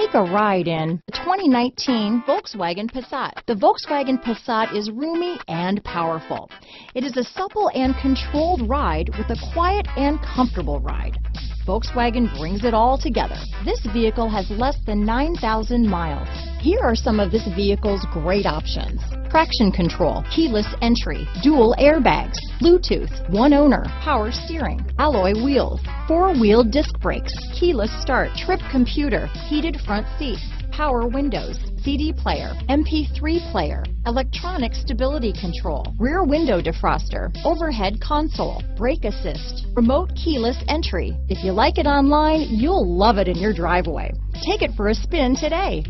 Take a ride in the 2019 Volkswagen Passat. The Volkswagen Passat is roomy and powerful. It is a supple and controlled ride with a quiet and comfortable ride. Volkswagen brings it all together. This vehicle has less than 9,000 miles. Here are some of this vehicle's great options. Traction control, keyless entry, dual airbags, Bluetooth, one owner, power steering, alloy wheels, four-wheel disc brakes, keyless start, trip computer, heated front seats, power windows, CD player, MP3 player, electronic stability control, rear window defroster, overhead console, brake assist, remote keyless entry. If you like it online, you'll love it in your driveway. Take it for a spin today.